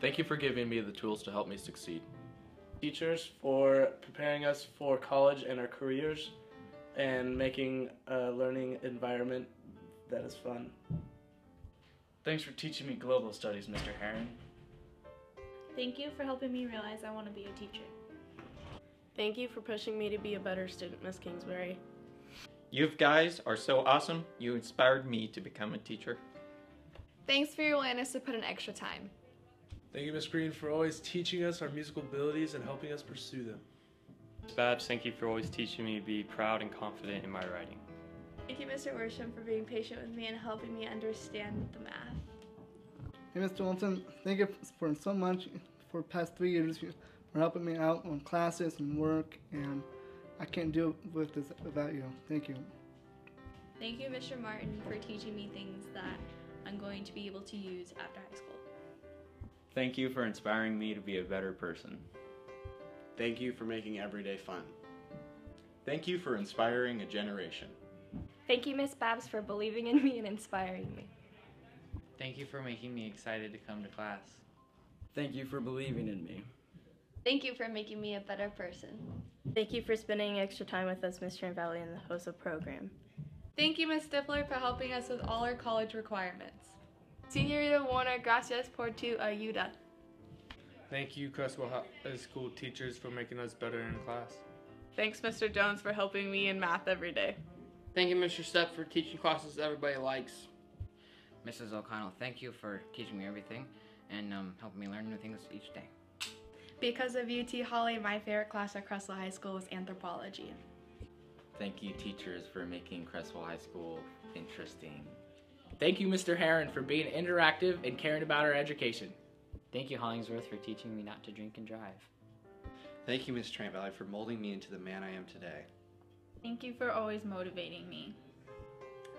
Thank you for giving me the tools to help me succeed. Teachers for preparing us for college and our careers and making a learning environment that is fun. Thanks for teaching me global studies, Mr. Heron. Thank you for helping me realize I want to be a teacher. Thank you for pushing me to be a better student, Miss Kingsbury. You guys are so awesome. You inspired me to become a teacher. Thanks for your willingness to put in extra time. Thank you, Miss Green, for always teaching us our musical abilities and helping us pursue them. Ms. Babs, thank you for always teaching me to be proud and confident in my writing. Thank you, Mr. Worsham, for being patient with me and helping me understand the math. Hey, Mr. Wilson, thank you for so much for the past three years for helping me out on classes and work, and I can't do with this without you. Thank you. Thank you, Mr. Martin, for teaching me things that I'm going to be able to use after high school. Thank you for inspiring me to be a better person. Thank you for making every day fun. Thank you for inspiring a generation. Thank you, Miss Babs, for believing in me and inspiring me. Thank you for making me excited to come to class. Thank you for believing in me. Thank you for making me a better person. Thank you for spending extra time with us, Mr. Valley, in the HOSA program. Thank you, Ms. Stifler, for helping us with all our college requirements. Senorita Warner, gracias por tu ayuda. Thank you, Creswell High School teachers, for making us better in class. Thanks, Mr. Jones, for helping me in math every day. Thank you, Mr. Stepp, for teaching classes everybody likes. Mrs. O'Connell, thank you for teaching me everything and um, helping me learn new things each day. Because of you, T. Holly, my favorite class at Creswell High School was anthropology. Thank you, teachers, for making Creswell High School interesting. Thank you, Mr. Heron, for being interactive and caring about our education. Thank you, Hollingsworth, for teaching me not to drink and drive. Thank you, Ms. Tran Valley, for molding me into the man I am today. Thank you for always motivating me.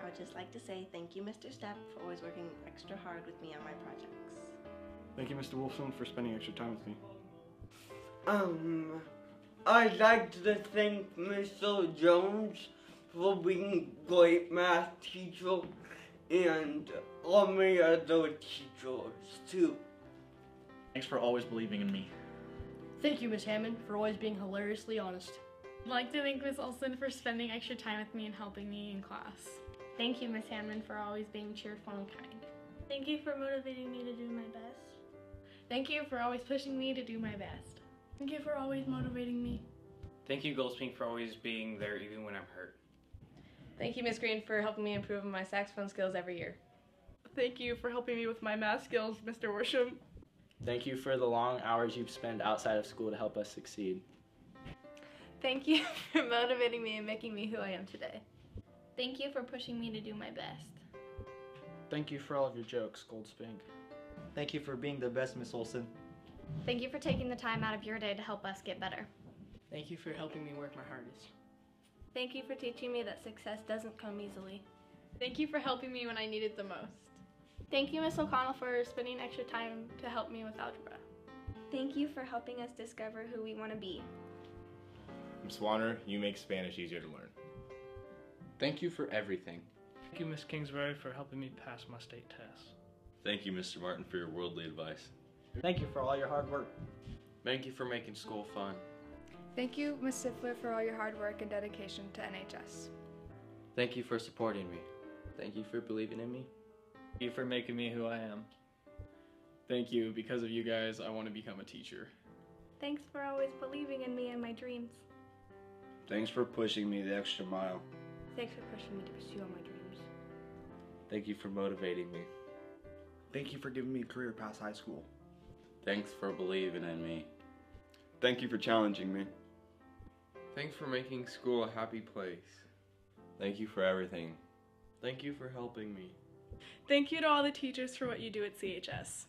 I would just like to say thank you, Mr. Stepp, for always working extra hard with me on my projects. Thank you, Mr. Wolfson, for spending extra time with me. Um, I'd like to thank Mr. Jones for being great math teacher and all my other teachers too. Thanks for always believing in me. Thank you, Miss Hammond, for always being hilariously honest. I'd like to thank Miss Olson for spending extra time with me and helping me in class. Thank you, Miss Hammond, for always being cheerful and kind. Thank you for motivating me to do my best. Thank you for always pushing me to do my best. Thank you for always motivating me. Thank you, Goldspink, for always being there even when I'm hurt. Thank you, Miss Green, for helping me improve my saxophone skills every year. Thank you for helping me with my math skills, Mr. Worsham. Thank you for the long hours you've spent outside of school to help us succeed. Thank you for motivating me and making me who I am today. Thank you for pushing me to do my best. Thank you for all of your jokes, Goldspink. Thank you for being the best, Miss Olson. Thank you for taking the time out of your day to help us get better. Thank you for helping me work my hardest. Thank you for teaching me that success doesn't come easily. Thank you for helping me when I needed it the most. Thank you, Miss O'Connell, for spending extra time to help me with algebra. Thank you for helping us discover who we want to be. Ms. Warner, you make Spanish easier to learn. Thank you for everything. Thank you, Miss Kingsbury, for helping me pass my state test. Thank you, Mr. Martin, for your worldly advice. Thank you for all your hard work. Thank you for making school fun. Thank you, Ms. Sifler, for all your hard work and dedication to NHS. Thank you for supporting me. Thank you for believing in me. Thank you for making me who I am. Thank you. Because of you guys, I want to become a teacher. Thanks for always believing in me and my dreams. Thanks for pushing me the extra mile. Thanks for pushing me to pursue all my dreams. Thank you for motivating me. Thank you for giving me a career past high school. Thanks for believing in me. Thank you for challenging me. Thanks for making school a happy place. Thank you for everything. Thank you for helping me. Thank you to all the teachers for what you do at CHS.